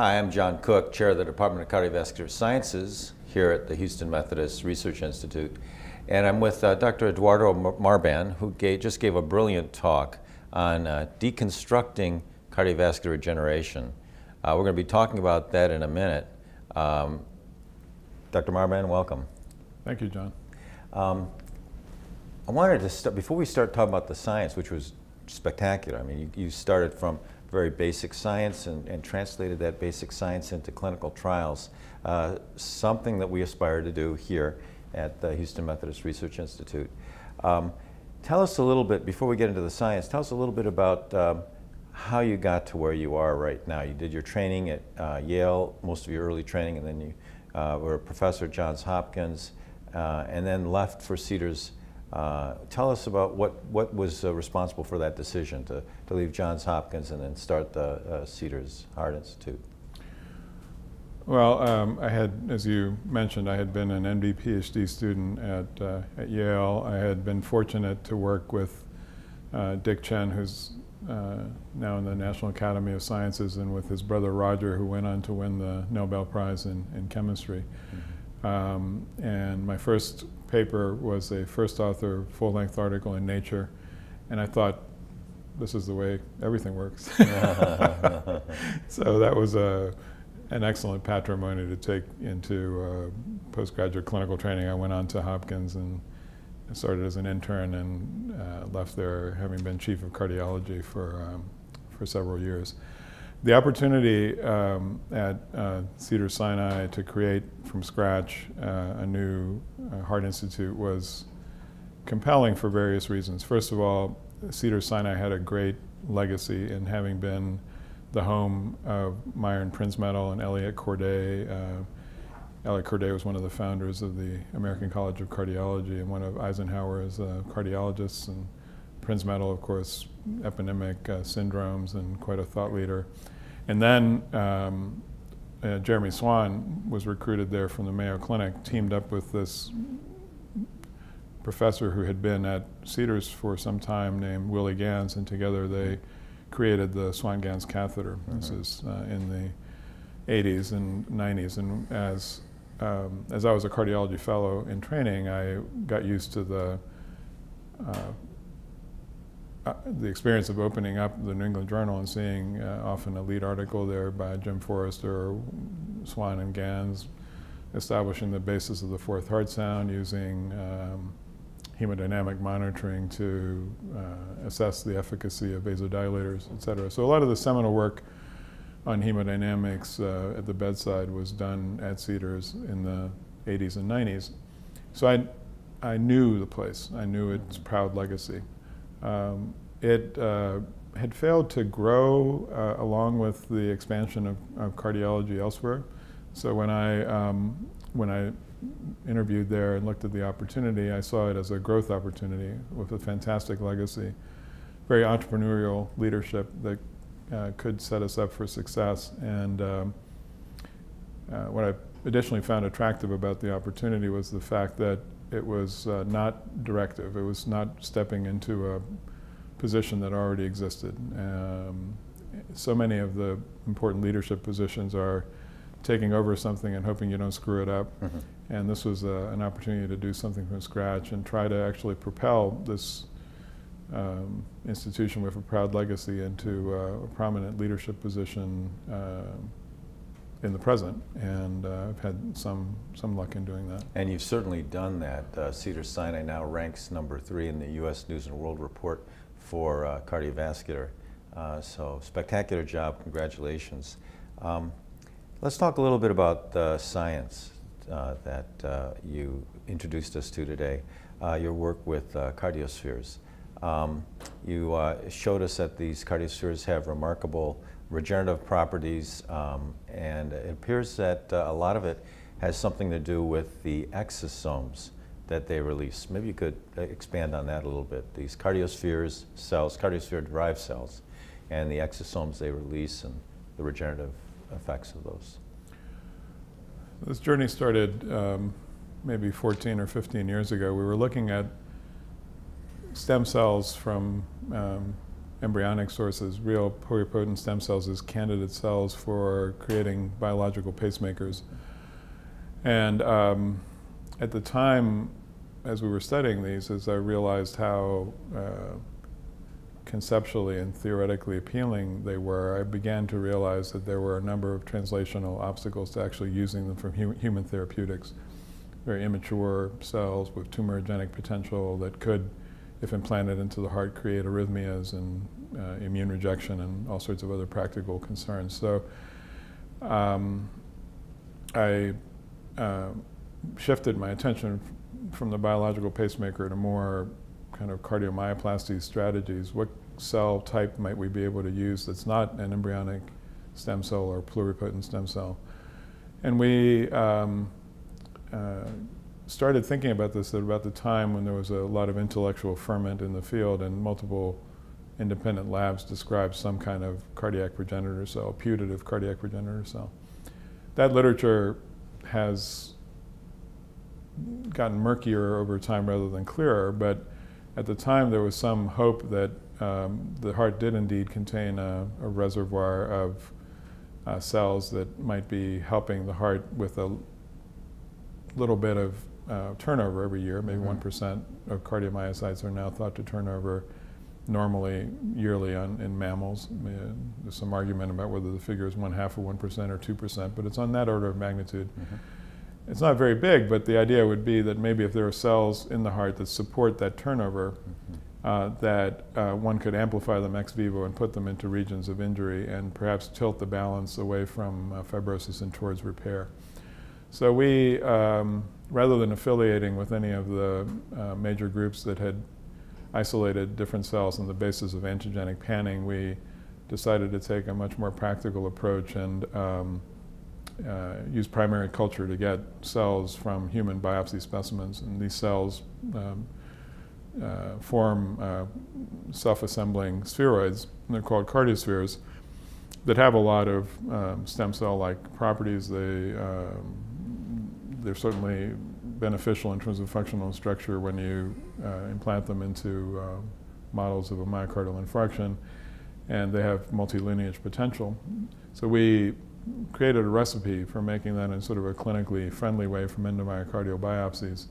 Hi, I'm John Cooke, Chair of the Department of Cardiovascular Sciences here at the Houston Methodist Research Institute. And I'm with uh, Dr. Eduardo Marban, who gave, just gave a brilliant talk on uh, deconstructing cardiovascular regeneration. Uh, we're going to be talking about that in a minute. Um, Dr. Marban, welcome. Thank you, John. Um, I wanted to start, before we start talking about the science, which was spectacular, I mean, you, you started from very basic science and, and, translated that basic science into clinical trials, uh, something that we aspire to do here at the Houston Methodist Research Institute. Um, tell us a little bit, before we get into the science, tell us a little bit about um, how you got to where you are right now. You did your training at uh, Yale, most of your early training, and then you uh, were a professor at Johns Hopkins, uh, and then left for Cedars. Uh, tell us about what, what was uh, responsible for that decision to, to leave Johns Hopkins and then start the uh, Cedars Heart Institute. Well, um, I had, as you mentioned, I had been an MD PhD student at, uh, at Yale. I had been fortunate to work with uh, Dick Tsien, who's uh, now in the National Academy of Sciences, and with his brother Roger, who went on to win the Nobel Prize in, in chemistry. Mm -hmm. um, and my first paper was a first author full-length article in Nature, and I thought, this is the way everything works. so that was a an excellent patrimony to take into uh, postgraduate clinical training. I went on to Hopkins and started as an intern and uh, left there having been chief of cardiology for, um, for several years. The opportunity um, at uh, Cedars Sinai to create from scratch uh, a new uh, heart institute was compelling for various reasons. First of all, Cedars Sinai had a great legacy in having been the home of Myron Prinzmetal and Eliot Corday. Uh, Eliot Corday was one of the founders of the American College of Cardiology and one of Eisenhower's uh, cardiologists. And Prinzmetal, of course, epidemic uh, syndromes and quite a thought leader. And then um, uh, Jeremy Swan was recruited there from the Mayo Clinic, teamed up with this professor who had been at Cedars for some time named Willie Ganz, and together they created the Swan-Ganz catheter. Mm -hmm. This mm-hmm. is uh, in the 80s and 90s, and as um, as I was a cardiology fellow in training, I got used to the uh, uh, the experience of opening up the New England Journal and seeing uh, often a lead article there by Jim Forrester or Swan and Ganz establishing the basis of the fourth heart sound using um, hemodynamic monitoring to uh, assess the efficacy of vasodilators, et cetera. So a lot of the seminal work on hemodynamics uh, at the bedside was done at Cedars in the 80s and 90s. So I, I knew the place. I knew its proud legacy. Um, it uh, had failed to grow uh, along with the expansion of, of, cardiology elsewhere. So when I, um, when I interviewed there and looked at the opportunity, I saw it as a growth opportunity with a fantastic legacy, very entrepreneurial leadership that uh, could set us up for success. And um, uh, what I additionally found attractive about the opportunity was the fact that it was uh, not directive. It was not stepping into a position that already existed. Um, so many of the important leadership positions are taking over something and hoping you don't screw it up. Mm -hmm. And this was uh, an opportunity to do something from scratch and try to actually propel this um, institution with a proud legacy into uh, a prominent leadership position uh, in the present, and uh, I've had some some luck in doing that. And you've certainly done that. Uh, Cedars Sinai now ranks number three in the U.S. News and World Report for uh, cardiovascular. Uh, so spectacular job. Congratulations. Um, Let's talk a little bit about the science uh, that uh, you introduced us to today, your work with cardiospheres. Um, you showed us that these cardiospheres have remarkable regenerative properties, um, and it appears that uh, a lot of it has something to do with the exosomes that they release. Maybe you could expand on that a little bit. These cardiospheres cells, cardiosphere-derived cells, and the exosomes they release and the regenerative effects of those? This journey started um, maybe 14 or 15 years ago. We were looking at stem cells from um, embryonic sources, real pluripotent stem cells as candidate cells for creating biological pacemakers. And um, at the time, as we were studying these, as I realized how uh, conceptually and theoretically appealing they were, I began to realize that there were a number of translational obstacles to actually using them for hu human therapeutics. Very immature cells with tumorigenic potential that could, if implanted into the heart, create arrhythmias and uh, immune rejection and all sorts of other practical concerns. So um, I uh, shifted my attention from the biological pacemaker to more kind of cardiomyoplasty strategies. What cell type might we be able to use that's not an embryonic stem cell or pluripotent stem cell? And we um, uh, started thinking about this at about the time when there was a lot of intellectual ferment in the field and multiple independent labs described some kind of cardiac progenitor cell, putative cardiac progenitor cell. That literature has gotten murkier over time rather than clearer, but at the time there was some hope that um, the heart did indeed contain a, a reservoir of uh, cells that might be helping the heart with a little bit of uh, turnover every year. Maybe Mhm. 1% of cardiomyocytes are now thought to turn over normally yearly on, in mammals. I mean, there's some argument about whether the figure is one half of 1% or 2%, but it's on that order of magnitude. Mhm. It's not very big, but the idea would be that maybe if there are cells in the heart that support that turnover, Mhm. uh, that uh, one could amplify them ex vivo and put them into regions of injury and perhaps tilt the balance away from uh, fibrosis and towards repair. So we, um, rather than affiliating with any of the uh, major groups that had isolated different cells on the basis of antigenic panning, we decided to take a much more practical approach and um, uh, use primary culture to get cells from human biopsy specimens. And these cells um, uh, form uh, self-assembling spheroids, they're called cardiospheres, that have a lot of um, stem cell-like properties. They, um, they're certainly beneficial in terms of functional structure when you uh, implant them into uh, models of a myocardial infarction, and they have multi-lineage potential. So we created a recipe for making that in sort of a clinically friendly way from endomyocardial biopsies.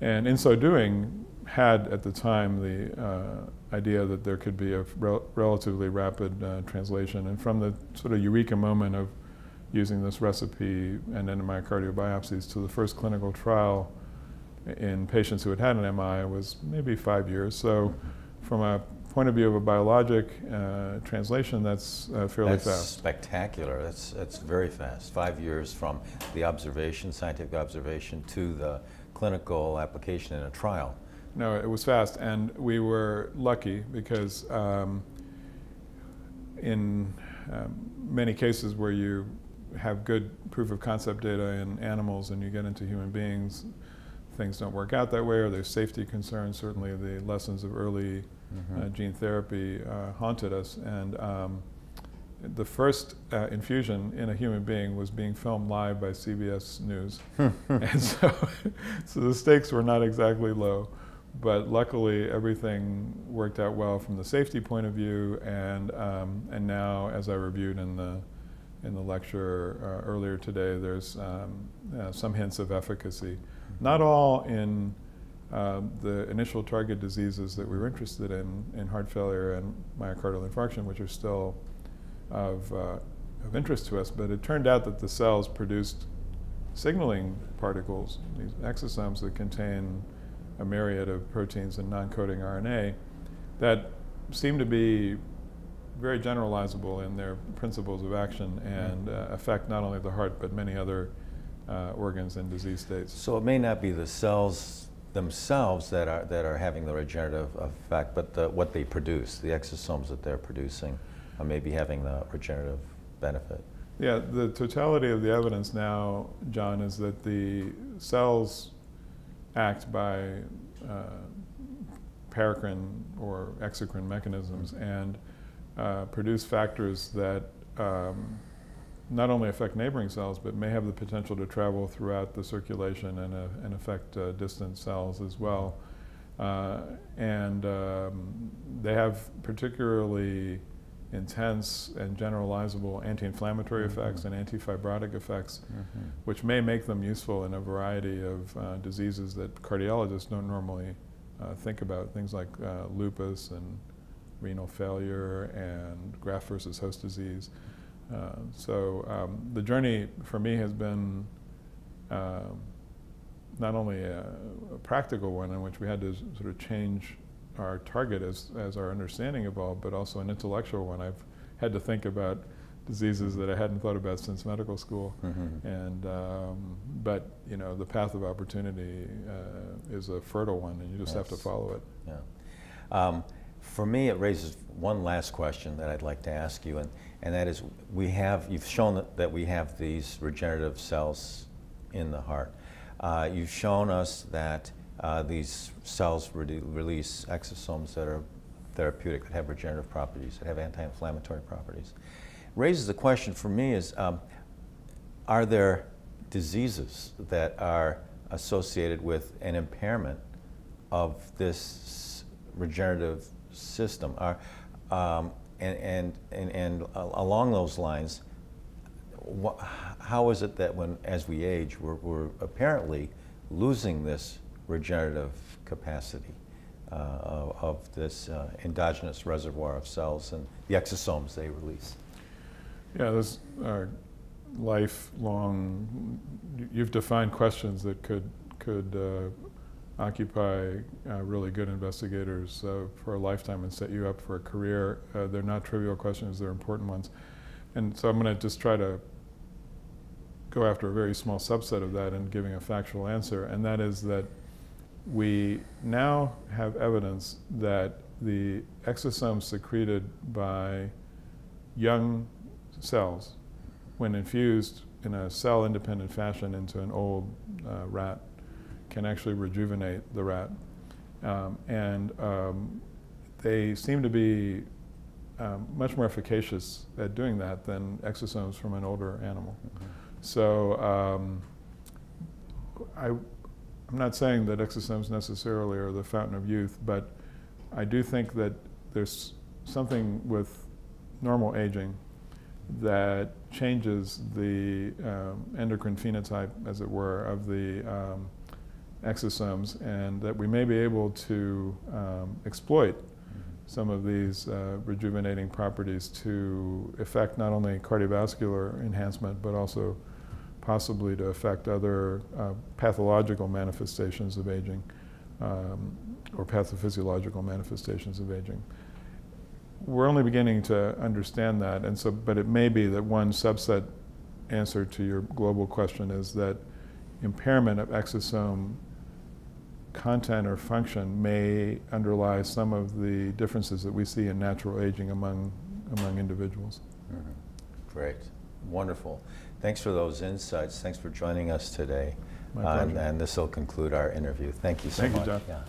And in so doing, had at the time the uh, idea that there could be a rel relatively rapid uh, translation. And from the sort of eureka moment of using this recipe and endomyocardial biopsies to the first clinical trial in patients who had had an MI was maybe five years. So from a point of view of a biologic uh, translation, that's uh, fairly That's fast. spectacular. That's, that's very fast. Five years from the observation, scientific observation, to the clinical application in a trial. No, it was fast, and we were lucky because um, in um, many cases where you have good proof of concept data in animals and you get into human beings, things don't work out that way, or there's safety concerns. Certainly, the lessons of early uh, gene therapy uh, haunted us, and um, the first uh, infusion in a human being was being filmed live by CBS News, and so, so the stakes were not exactly low. But luckily, everything worked out well from the safety point of view, and um, and now, as I reviewed in the in the lecture uh, earlier today, there's um, uh, some hints of efficacy. Not all in uh, the initial target diseases that we were interested in, in heart failure and myocardial infarction, which are still of, uh, of interest to us, but it turned out that the cells produced signaling particles, these exosomes that contain a myriad of proteins and non-coding RNA that seem to be very generalizable in their principles of action and uh, affect not only the heart but many other uh, organs and disease states. So it may not be the cells themselves that are, that are having the regenerative effect, but the, what they produce, the exosomes that they're producing, are maybe having the regenerative benefit. Yeah, the totality of the evidence now, John, is that the cells act by uh, paracrine or exocrine mechanisms and uh, produce factors that um, not only affect neighboring cells, but may have the potential to travel throughout the circulation and, uh, and affect uh, distant cells as well. Uh, and um, they have particularly intense and generalizable anti-inflammatory Mhm. effects and antifibrotic effects, Mhm. which may make them useful in a variety of uh, diseases that cardiologists don't normally uh, think about, things like uh, lupus and renal failure and graft versus host disease. Uh, so um, the journey for me has been um, not only a, a practical one in which we had to sort of change our target as, as our understanding evolved, but also an intellectual one. I've had to think about diseases that I hadn't thought about since medical school. Mhm. And um, but you know the path of opportunity uh, is a fertile one, and you just have to follow it. Yeah. Um, for me, it raises one last question that I'd like to ask you, and, and that is, we have, you've shown that, we have these regenerative cells in the heart. Uh, you've shown us that uh, these cells re- release exosomes that are therapeutic, that have regenerative properties, that have anti-inflammatory properties. Raises the question for me is, um, are there diseases that are associated with an impairment of this regenerative system? Are, um, and, and, and, and along those lines, wha- how is it that when, as we age, we're, we're apparently losing this regenerative capacity uh, of, of this uh, endogenous reservoir of cells and the exosomes they release? Yeah, those are lifelong. You've defined questions that could could uh, occupy uh, really good investigators uh, for a lifetime and set you up for a career. Uh, they're not trivial questions; they're important ones. And so I'm going to just try to go after a very small subset of that and giving a factual answer, and that is that we now have evidence that the exosomes secreted by young cells, when infused in a cell independent fashion into an old uh, rat, can actually rejuvenate the rat. Um, and um, they seem to be um, much more efficacious at doing that than exosomes from an older animal. So um, I, I'm not saying that exosomes necessarily are the fountain of youth, but I do think that there's something with normal aging that changes the um, endocrine phenotype, as it were, of the um, exosomes, and that we may be able to um, exploit some of these uh, rejuvenating properties to affect not only cardiovascular enhancement, but also possibly to affect other uh, pathological manifestations of aging um, or pathophysiological manifestations of aging. We're only beginning to understand that, and so, but it may be that one subset answer to your global question is that impairment of exosome content or function may underlie some of the differences that we see in natural aging among, among individuals. Mhm. Great, wonderful. Thanks for those insights. Thanks for joining us today. My Uh, and- And this will conclude our interview. Thank you so Thank you, much. John. Yeah.